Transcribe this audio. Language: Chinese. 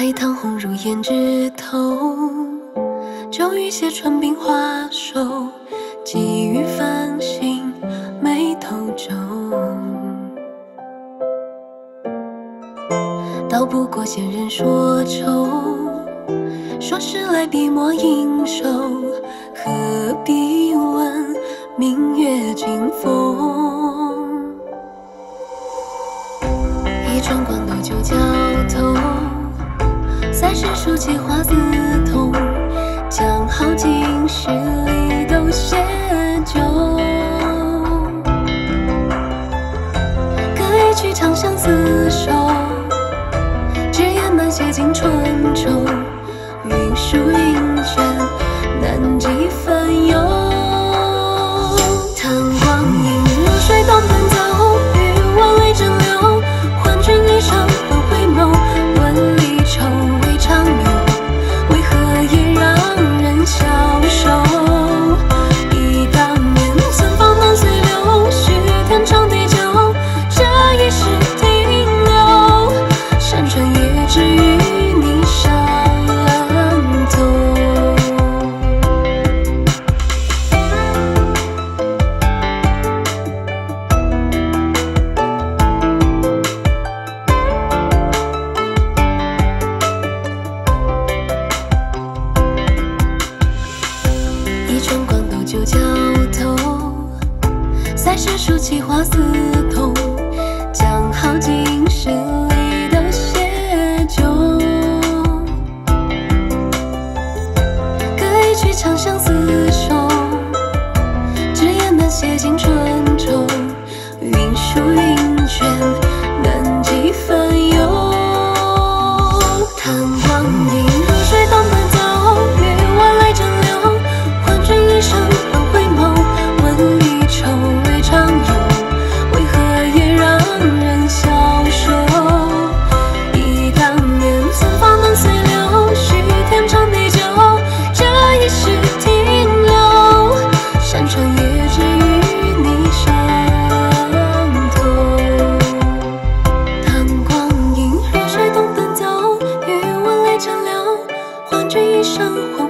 海棠红如胭脂透，骤雨歇春鬓花瘦，寄欲繁星眉头皱，道不过仙人说愁，说是来笔墨应手，何必问明月清风，一樽光岛酒家。三十书起花自同，将好今时里都写就。歌一曲长相厮守。写尽春秋，光斗酒浇头，赛时书起花似痛，将好今时。生换